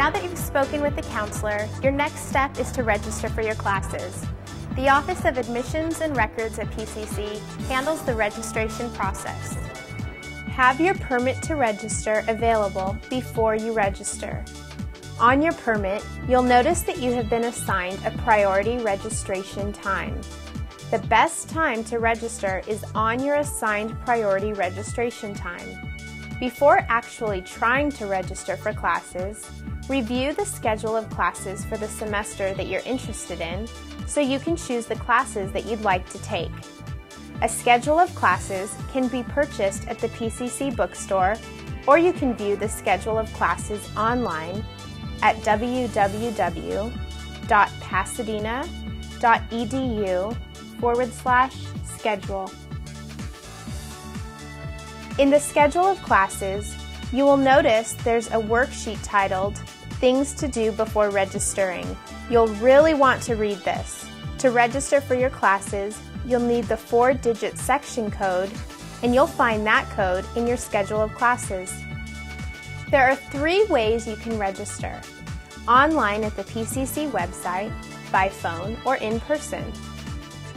Now that you've spoken with the counselor, your next step is to register for your classes. The Office of Admissions and Records at PCC handles the registration process. Have your permit to register available before you register. On your permit, you'll notice that you have been assigned a priority registration time. The best time to register is on your assigned priority registration time. Before actually trying to register for classes, review the schedule of classes for the semester that you're interested in so you can choose the classes that you'd like to take. A schedule of classes can be purchased at the PCC bookstore or you can view the schedule of classes online at www.pasadena.edu forward slash schedule. In the schedule of classes, you will notice there's a worksheet titled Things to Do Before Registering. You'll really want to read this. To register for your classes, you'll need the four digit section code, and you'll find that code in your schedule of classes. There are three ways you can register online at the PCC website, by phone, or in person.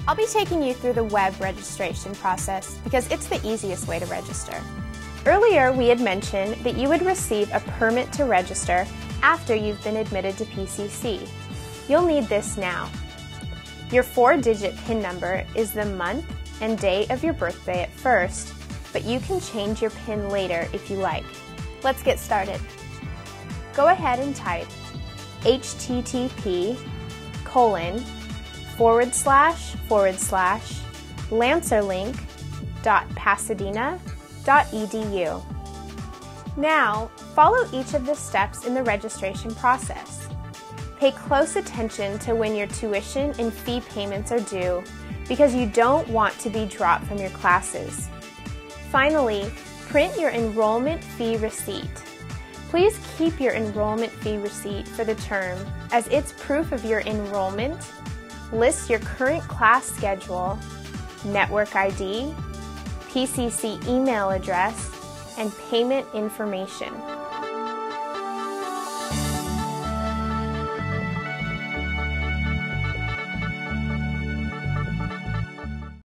I'll be taking you through the web registration process because it's the easiest way to register. Earlier, we had mentioned that you would receive a permit to register after you've been admitted to PCC. You'll need this now. Your four digit PIN number is the month and day of your birthday at first, but you can change your PIN later if you like. Let's get started. Go ahead and type http colon forward slash forward slash lancerlink.pasadena.edu. Now, follow each of the steps in the registration process. Pay close attention to when your tuition and fee payments are due because you don't want to be dropped from your classes. Finally, print your enrollment fee receipt. Please keep your enrollment fee receipt for the term as it's proof of your enrollment List your current class schedule, network ID, PCC email address, and payment information.